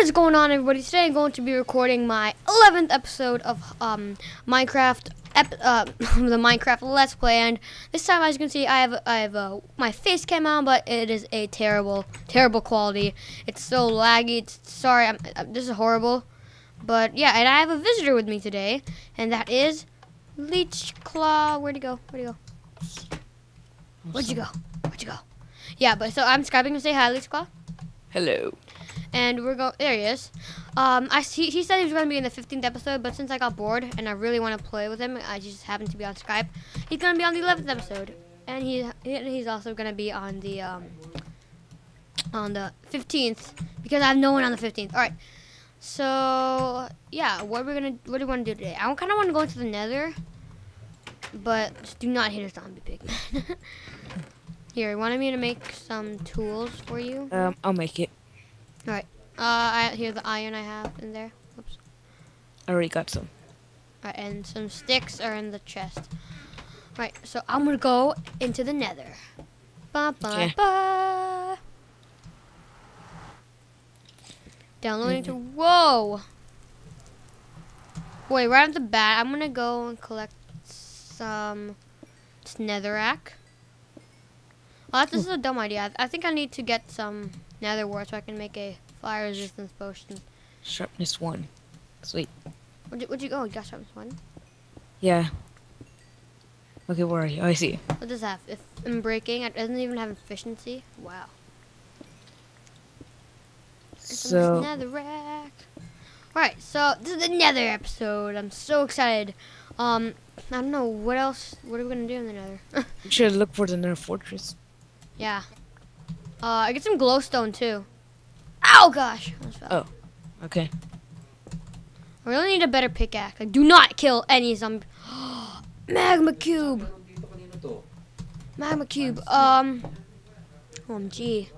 What is going on, everybody? Today I'm going to be recording my 11th episode of um, Minecraft, uh, the Minecraft Let's Play, and this time, as you can see, I have I have uh, my face cam on, but it is a terrible, terrible quality. It's so laggy. It's sorry, I'm, I'm, this is horrible, but yeah, and I have a visitor with me today, and that is Leech Claw. Where'd he go? Where'd he go? Where'd you go? Where'd you go? Yeah, but so I'm skyping to say hi, Leechclaw Hello. And we're going. There he is. Um, I he, he said he was going to be in the 15th episode, but since I got bored and I really want to play with him, I just happened to be on Skype. He's going to be on the 11th episode, and he he's also going to be on the um on the 15th because I have no one on the 15th. All right. So yeah, what we're we gonna what do we want to do today? I kind of want to go into the Nether, but do not hit a zombie pigman. Here, you wanted me to make some tools for you? Um, I'll make it. All right. Uh, I, here's the iron I have in there. Oops. I already got some. Right, and some sticks are in the chest. Right, so I'm gonna go into the Nether. Ba ba Okay. ba. Downloading to whoa. Wait, right off the bat, I'm gonna go and collect some netherrack. Oh, this is a dumb idea. I, I think I need to get some nether wart so I can make a fire resistance potion. Sharpness one. Sweet. Where'd you, where'd you go? You got something fun. Yeah. Okay, where are you? Oh, I see. What does that have? If in breaking, it doesn't even have efficiency. Wow. So, netherrack. Right, so this is the Nether episode. I'm so excited. Um, I don't know what else. What are we gonna do in the Nether? you should look for the Nether Fortress. yeah. Uh, I get some glowstone too. Oh gosh. I almost fell. Oh. Okay. I really need a better pickaxe. Like, do not kill any zombie. Magma cube. Magma cube. Um. OMG.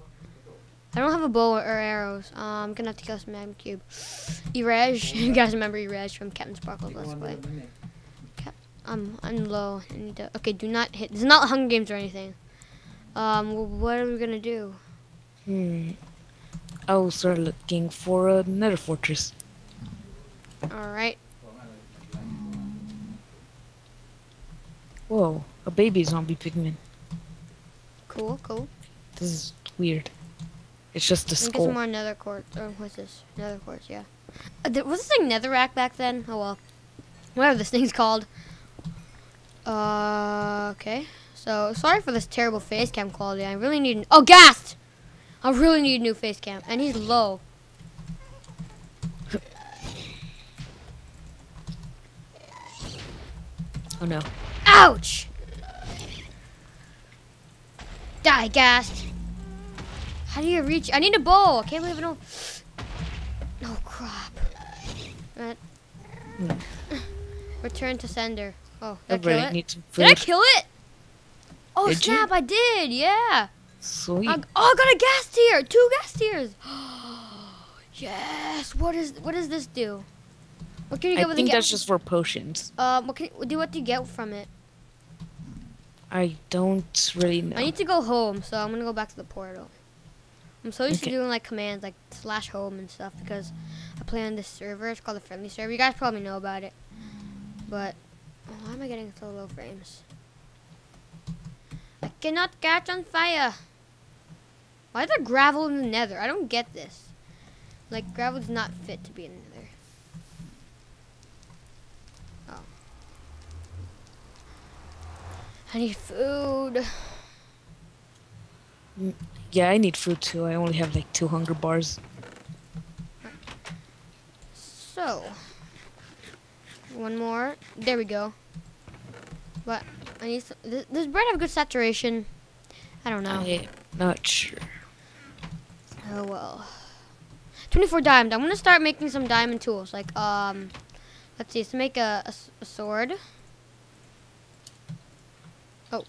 I don't have a bow or arrows. Um, I'm gonna have to kill some magma cube. Erej. you guys remember Erej from CaptainSparklez's Let's Play? Cap um, I'm low. I need to. Okay, do not hit. This is not Hunger Games or anything. Um, wh- what are we gonna do? Hmm. I'll start looking for a Nether Fortress. All right. Whoa, a baby zombie pigman. Cool. Cool. This is weird. It's just a get skull. some more nether quartz. Or what's this? Nether quartz, yeah. Uh, th- was this thing netherrack back then? Oh well. Whatever this thing's called. Uh, okay. So, sorry for this terrible face cam quality. I really need. Oh, ghast! I really need a new face cam. And he's low. Oh no. Ouch! Die, ghast. How do you reach? I need a bow. I can't believe I don't. Oh, crap. Uh, Hmm. Return to sender. Oh, did I kill it? Did I kill it? Oh Did you? snap! I did. Yeah. Sweet. I, oh, I got a ghast tear. Two ghast tears. yes. What is what does this do? What can you get? I with think that's just for potions. Um. What can do? What do you get from it? I don't really know. I need to go home, so I'm gonna go back to the portal. I'm so used Okay. to doing like commands like slash home and stuff because I play on this server. It's called the friendly server. You guys probably know about it. But oh, why am I getting so low frames? Cannot catch on fire. Why is there gravel in the nether? I don't get this. Like gravel does not fit to be in the nether. Oh. I need food. Mm, yeah, I need food too. I only have like two hunger bars. So, one more. There we go. But I need. Some, does, does bread have good saturation? I don't know. I'm not sure. Oh well. 24 diamond. I'm gonna start making some diamond tools. Like um, let's see. Let's make a sword. Oh,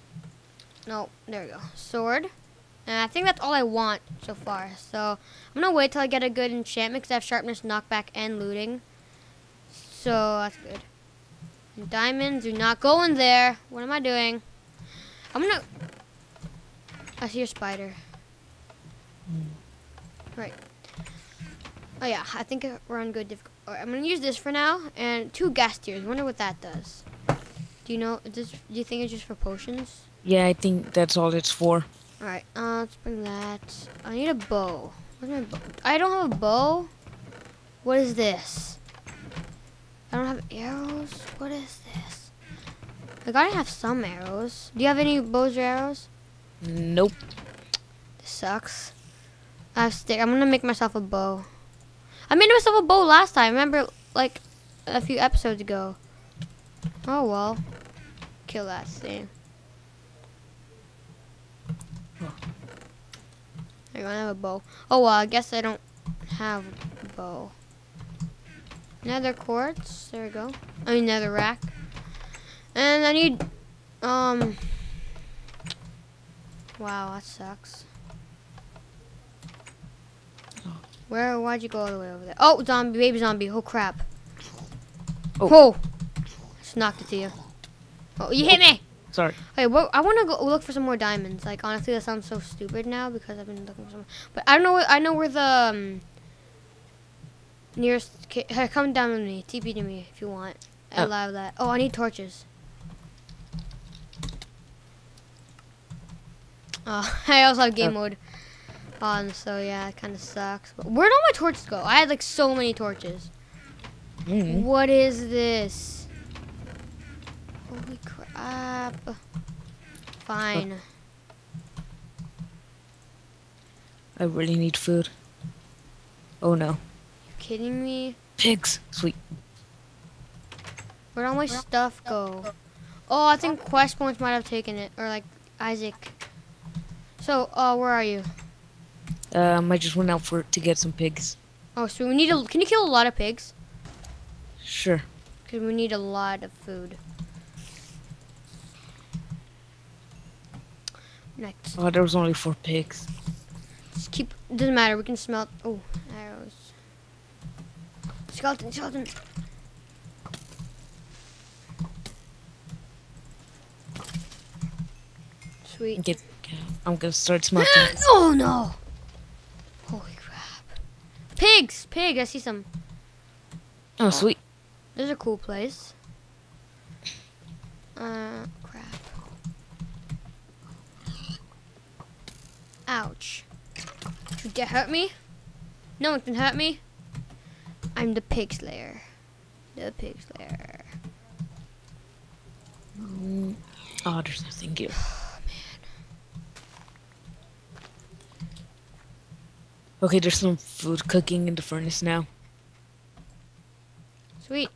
no. There we go. Sword. And I think that's all I want so far. So I'm gonna wait till I get a good enchantment because I have sharpness, knockback, and looting. So that's good. Diamonds do not go in there. What am I doing? I'm gonna. I see a spider. Right. Oh yeah, I think we're on good difficulty. I'm gonna use this for now, and two ghast tears. Wonder what that does. Do you know? Do you think it's just for potions? Yeah, I think that's all it's for. All right, uh, let's bring that. I need a bow. Where's my bow? I don't have a bow. What is this? I don't have arrows. What is this? I gotta have some arrows. Do you have any bows or arrows? Nope. This sucks. I have stick. I'm gonna make myself a bow. I made myself a bow last time. Remember, like a few episodes ago. Oh well. Kill that thing. I don't have a bow. Oh well, I guess I don't have a bow. Nether quartz. There we go. I mean nether rack. And I need um Wow, that sucks. Where why'd you go all the way over there? Oh, zombie baby zombie. Oh crap. Oh. Oh. Just knocked it to you. Oh, you hit me! Sorry. Hey, well, I want to go look for some more diamonds. Like honestly, that sounds so stupid now because I've been looking for some. But I don't know. Where, I know where the um, nearest. Come down with me. TP to me if you want. I Oh. allow that. Oh, I need torches. Oh, I also have game Oh. mode on, so yeah, it kind of sucks. But where'd all my torches go? I had like so many torches. Mm. What is this? Holy crap. Fine. I really need food. Oh no. Kidding me? Pigs. Sweet. Where'd all my stuff go? Oh, I think quest points might have taken it. Or like Isaac. So, uh, where are you? Um, I just went out for to get some pigs. Oh, so we need a. Can you kill a lot of pigs? Sure. Because we need a lot of food. Next. Oh, there was only four pigs. Just keep. Doesn't matter. We can smelt. Oh, arrows. Skeleton, skeleton. Sweet. Get. I'm gonna start smoking. oh no! Holy crap! Pigs, pig. I see some. Oh, sweet. There's a cool place. Uh, crap. Ouch. You get hurt me? No one can hurt me. I'm the pig slayer. The pig slayer. Mm. Oh, there's nothing here. Okay, there's some food cooking in the furnace now. Sweet.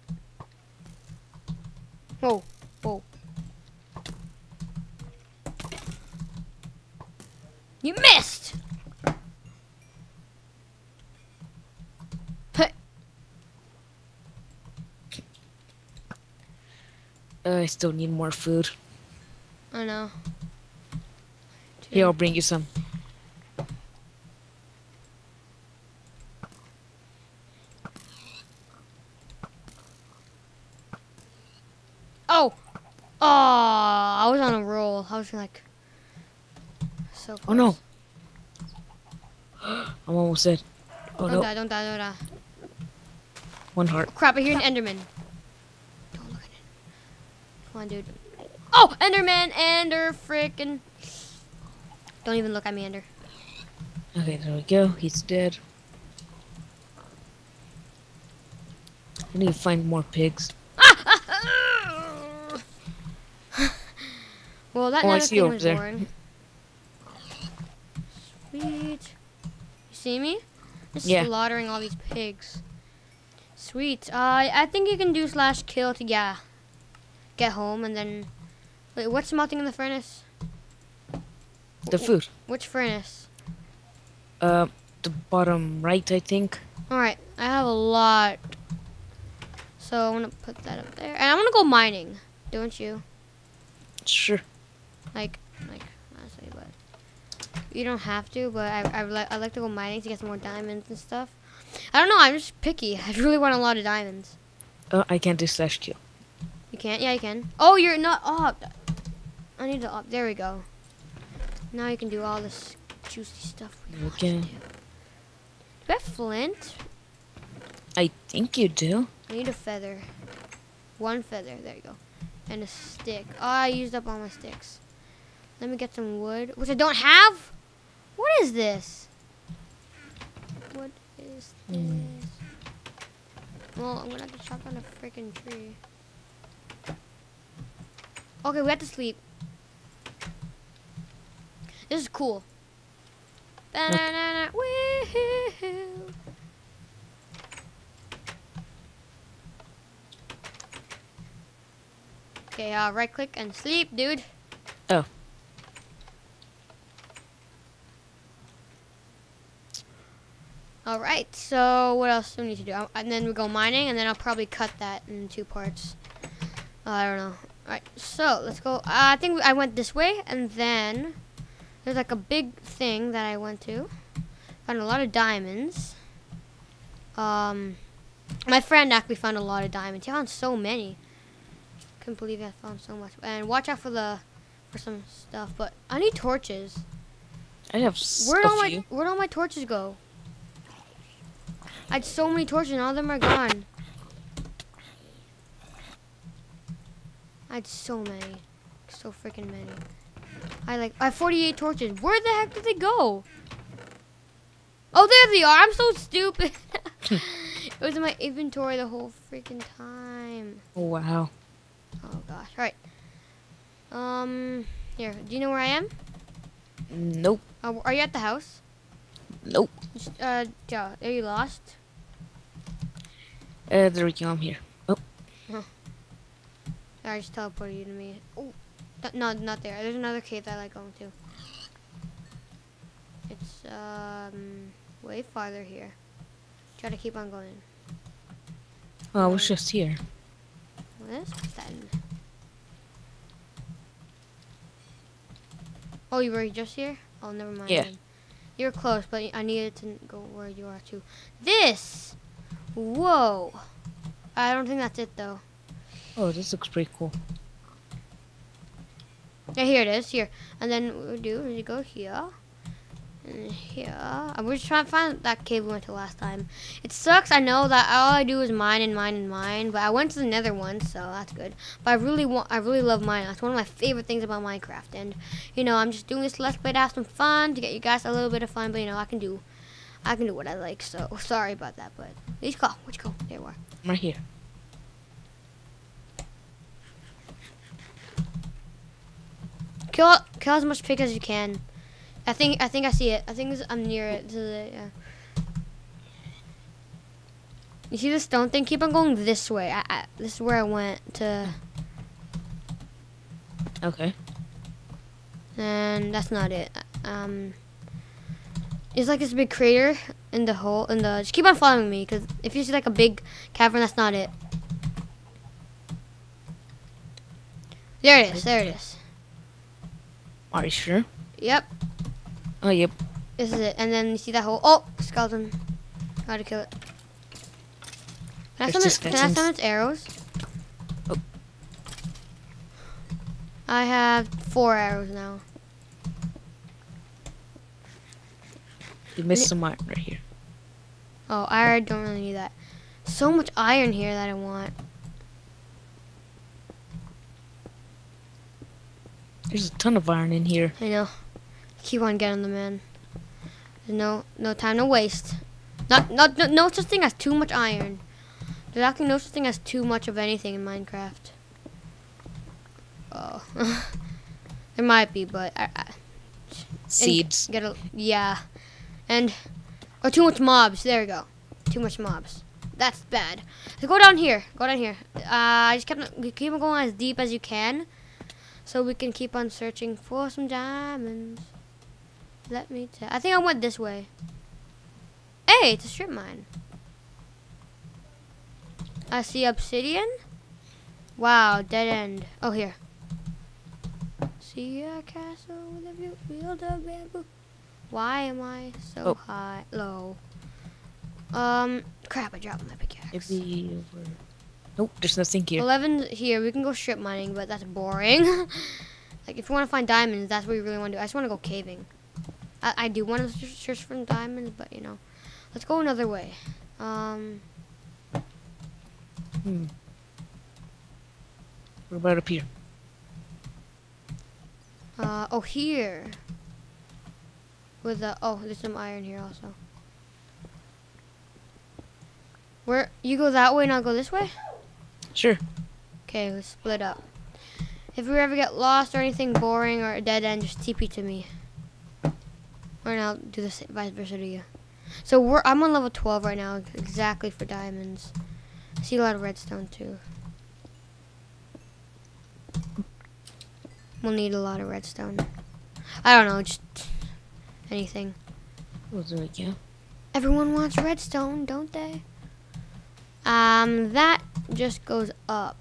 Whoa, whoa. You missed! Hey, Uh, I still need more food. I know. Here, I'll bring you some. Oh! Oh, I was on a roll. I was like, so close. Oh no! I'm almost dead. Oh Don't no, die, don't die, don't die. one heart. Crap, I hear an Enderman. Don't look at it. Come on, dude. Oh, Enderman, Ender, frickin'. Don't even look at me, Ender. Okay, there we go. He's dead. I need to find more pigs. well, that Oh, I nether see thing over was there. boring. Sweet. You see me? Just Yeah. slaughtering all these pigs. Sweet. Uh, I think you can do slash kill to yeah, get home and then. Wait, what's melting in the furnace? The food. Which furnace? Uh, the bottom right, I think. All right, I have a lot. So I'm gonna put that up there, and I'm gonna go mining. Don't you? Sure. Like, like honestly, but you don't have to. But I, I like, I like to go mining to get some more diamonds and stuff. I don't know. I'm just picky. I really want a lot of diamonds. Uh, I can't do slash kill. You can't? Yeah, you can. Oh, you're not up. I need to up. There we go. Now you can do all this juicy stuff. We Okay. do. I have flint? I think you do. I need a feather. One feather. There you go. And a stick. Oh, I used up all my sticks. Let me get some wood, which I don't have. What is this? What is this? Hmm. Well, I'm gonna have to chop down a freaking tree. Okay, we have to sleep. This is cool. Wee-hoo-hoo. Okay, uh, right click and sleep, dude. Oh. All right, so what else do we need to do? Uh, And then we go mining, and then I'll probably cut that in two parts. Uh, I don't know. All right, so let's go. Uh, I think I went this way, and then there's like a big thing that I went to. Found a lot of diamonds. Um, my friend actually found a lot of diamonds. He found so many. Couldn't believe I found so much. And watch out for the for some stuff. But I need torches. I have Where'd all my. Where'd all my torches go? I had so many torches, and all of them are gone. I had so many, so freaking many. I like I have 48 torches. Where the heck did they go? Oh, there they are. I'm so stupid. it was in my inventory the whole freaking time. Oh, wow. Oh gosh. All right. Um. Here. Do you know where I am? Nope. Uh, are you at the house? Nope. Uh, yeah, are you lost? Uh, there we go. I'm here. I just teleported you to me. Oh, no, not there. There's another cave that I like going to. It's um way farther here. Try to keep on going. oh I was just here. That in. Oh, you were just here? Oh, never mind. Yeah. You're close, but I needed to go where you are too. This! Whoa! I don't think that's it though. Oh, this looks pretty cool. Yeah, here it is. Here, and then what we do is we go here, and here. We're just trying to find that cave we went to last time. It sucks. I know that all I do is mine and mine and mine, but I went to the Nether one, so that's good. But I really want, I really love mine. That's one of my favorite things about Minecraft. And you know, I'm just doing this let's play to have some fun, to get you guys a little bit of fun. But you know, I can do, I can do what I like. So sorry about that, but let's go. Let's go. There we are. I'm right here. Kill kill as much pig as you can. I think I think I see it. I think I'm near it. To the, yeah. You see the stone thing? Keep on going this way. I, I, this is where I went to, Okay. and that's not it. Um, it's like this big crater in the hole in the. Just keep on following me, cause if you see like a big cavern, that's not it. There it is. There it is. Are you sure? Yep. Oh, yep. This is it. And then you see that hole. Oh, skeleton. How to kill it. Can I summon, can I summon its arrows? Oh. I have four arrows now. You missed some iron right here. Oh, I don't really need that. So much iron here that I want. There's a ton of iron in here. I know. Keep on getting them in. There's no no time to waste. Not not no, no such thing as too much iron. There's actually no such thing as too much of anything in Minecraft. Oh, there might be, but I, I, Seeds. Get a yeah, and or too much mobs. There we go. Too much mobs. That's bad. So go down here. Go down here. Uh, I just kept keep on going as deep as you can, so we can keep on searching for some diamonds. Let me tell. I think I went this way. Hey, it's a strip mine. I see obsidian. Wow, dead end. Oh, here. See a castle with a view, build a bamboo. Why am I so Oh. high, low? Um, crap! I dropped my pickaxe. Nope, there's nothing here. Eleven here. We can go strip mining, but that's boring. like if you want to find diamonds, that's what you really want to do. I just want to go caving. I, I do want to search for diamonds, but you know, let's go another way. Um, Hmm. What about up here? Uh, oh, here. With the, oh, there's some iron here also. Where, you go that way and I'll go this way? Sure. Okay, let's split up. If we ever get lost or anything boring or a dead end, just TP to me. Or and I'll do the same, vice versa to you. So we're I'm on level 12 right now, exactly for diamonds. I see a lot of redstone too. We'll need a lot of redstone. I don't know, just anything. What's it? Yeah. Everyone wants redstone, don't they? Um, that just goes up.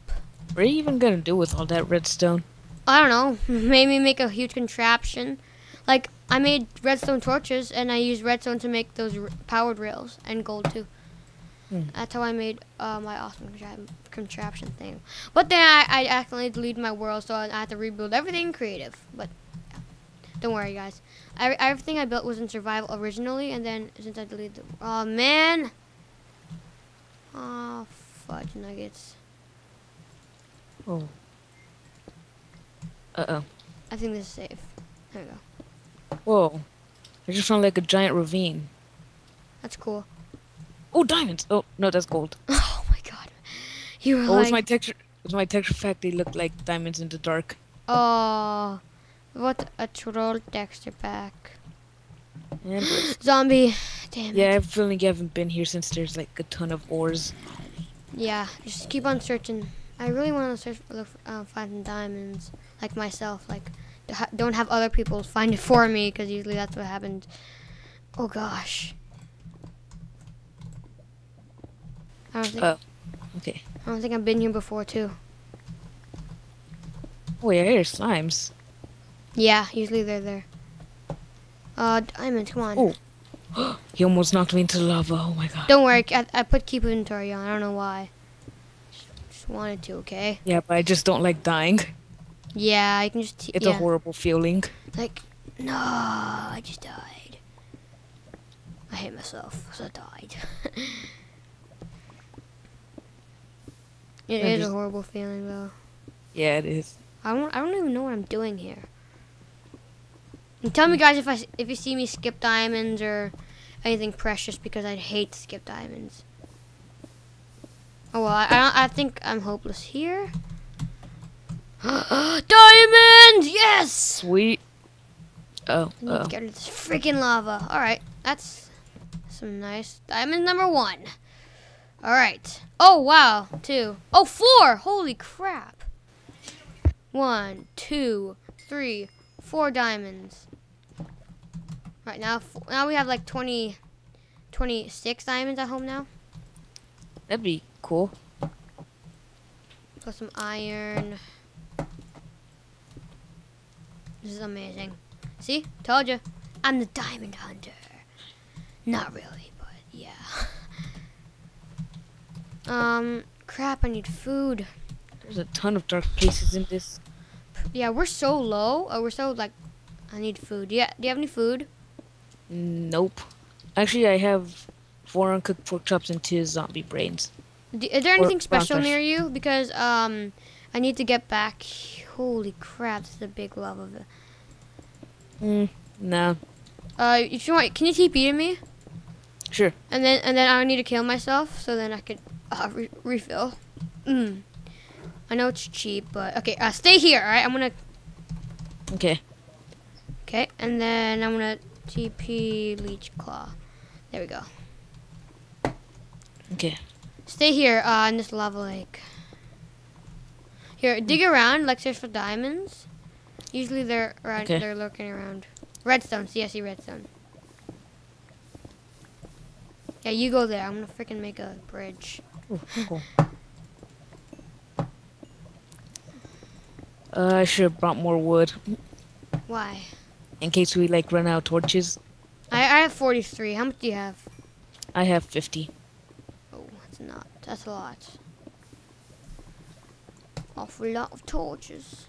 What are you even gonna do with all that redstone? I don't know. Maybe make a huge contraption. Like I made redstone torches, and I used redstone to make those r- powered rails and gold too. Hmm. That's how I made uh, my awesome contra- contraption thing. But then I, I accidentally deleted my world, so I had to rebuild everything creative. But yeah. don't worry, guys. I, everything I built was in survival originally, and then since I deleted, the, oh man, oh fudge nuggets. Oh. Uh oh. I think this is safe. There we go. Whoa. I just found like a giant ravine. That's cool. Oh, diamonds! Oh, no, that's gold. Oh my god. You were Oh, it's like, my texture. Was my texture fact. They look like diamonds in the dark. oh, what a troll texture pack. And. Zombie. Damn yeah, I it. have a feeling you haven't been here since there's like a ton of ores. Yeah, just keep on searching. I really want to search look for, uh, find some diamonds, like myself. Like, don't have other people find it for me, because usually that's what happens. Oh gosh. I don't think Oh. Okay. I don't think I've been here before too. Oh yeah, here's slimes. Yeah, usually they're there. Uh, diamonds, come on. Oh. He almost knocked me into the lava. Oh my god. Don't worry, I, I put keep inventory on. I don't know why. Just, just wanted to, okay? Yeah, but I just don't like dying. Yeah, I can just. It's yeah. a horrible feeling. Like, no, I just died. I hate myself because I died. It I is a horrible feeling, though. Yeah, it is. I don't. I don't even know what I'm doing here. And tell me, guys, if I if you see me skip diamonds or anything precious, because I'd hate to skip diamonds. Oh well, I I, I think I'm hopeless here. diamonds! Yes. Sweet. Oh, I need oh. to get rid of this freaking lava. All right, that's some nice diamond number one. All right. Oh wow, two. Oh four. Holy crap. One, two, three, four diamonds. Right now, now we have like 20, 26 diamonds at home now. That'd be cool. Plus some iron. This is amazing. See? Told you. I'm the diamond hunter. Not really, but yeah. um, crap, I need food. There's a ton of dark places in this. Yeah, we're so low. Oh, we're so like, I need food. Yeah, do you have any food? Nope. Actually, I have four uncooked pork chops and two zombie brains. D- is there anything brown special near you? Because um, I need to get back. Holy crap, this is a big lava. vi- Mm, no. Uh, if you want, can you TP to me? Sure. And then and then I need to kill myself so then I could uh, re- refill. Mm. I know it's cheap, but okay. Uh, stay here, all right? I'm gonna Okay. okay, and then I'm gonna TP Leechclaw. There we go. Okay. Stay here uh, in this lava lake. Here, dig around like search for diamonds. Usually they're around. Okay. They're lurking around. Redstone. See, I see redstone. Yeah, you go there. I'm gonna freaking make a bridge. Ooh, cool. Uh, I should have brought more wood Why? in case we like run out of torches. I, I have 43. How much do you have? I have 50. Oh, that's not. That's a lot. Awful lot of torches.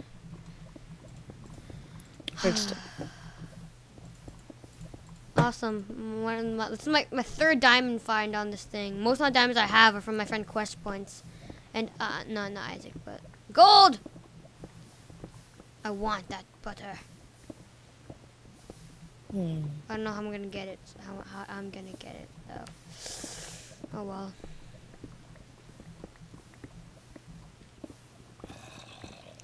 Redstone. Awesome. One my, this is my, my third diamond find on this thing. Most of my diamonds I have are from my friend Quest Points. And uh, no, not Isaac, but gold. I want that butter. Hmm. I don't know how I'm gonna get it. How, how I'm gonna get it though. Oh well.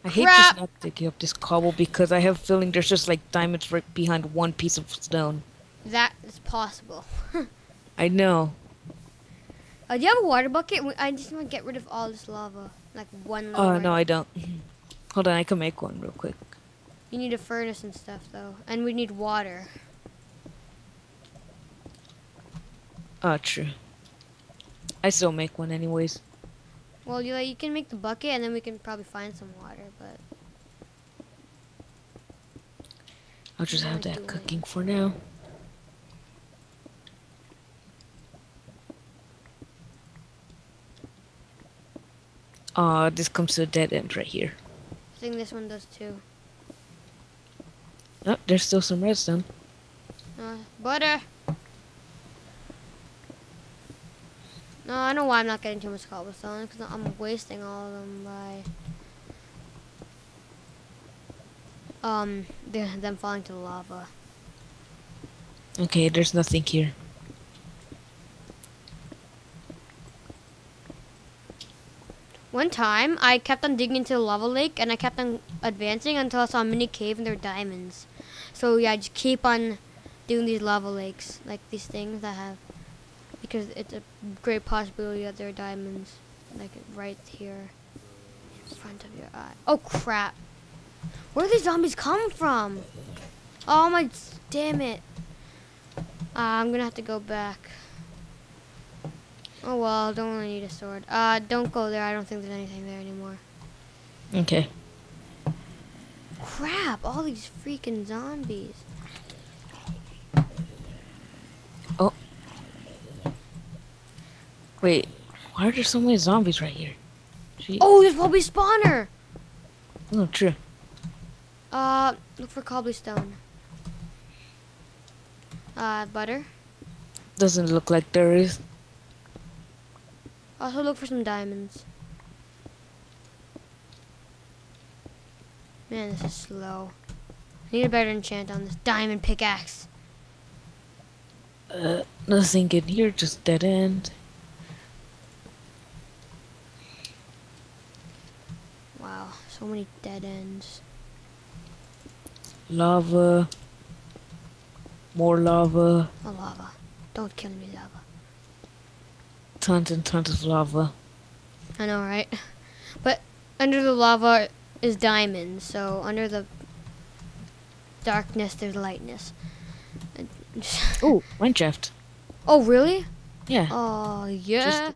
I hate Crap. just not digging up this cobble because I have a feeling there's just like diamonds right behind one piece of stone. That is possible. I know. Uh, do you have a water bucket? I just want to get rid of all this lava. Like one Oh lava. no, I don't. Hold on, I can make one real quick. You need a furnace and stuff though. And we need water. Oh, true. I still make one anyways. Well, you like, you can make the bucket and then we can probably find some water, but I'll just have that it. cooking for now. Uh, this comes to a dead end right here. Think this one does too. Oh, there's still some redstone. Uh, butter. No, I know why I'm not getting too much cobblestone because I'm wasting all of them by um them falling to the lava. Okay, there's nothing here. One time, I kept on digging into the lava lake and I kept on advancing until I saw a mini cave and there were diamonds. So yeah, I just keep on doing these lava lakes, like these things that have, because it's a great possibility that there are diamonds, like right here, in front of your eye. Oh crap! Where do these zombies come from? Oh my, damn it! Uh, I'm gonna have to go back. Oh well, don't really need a sword. Uh, don't go there. I don't think there's anything there anymore. Okay. Crap! All these freaking zombies. Oh. Wait, why are there so many zombies right here? Gee. Oh, there's probably a spawner. oh true. Uh, look for cobblestone. Uh, butter. Doesn't look like there is. Also look for some diamonds. Man, this is slow. I need a better enchant on this diamond pickaxe. Uh, nothing in here, just dead end. Wow, so many dead ends. Lava. More lava. Oh, lava. Don't kill me, lava. Tons and tons of lava. I know, right? But under the lava is diamonds, so under the darkness there's lightness. Oh, Minecraft. oh, really? Yeah. Oh, yeah.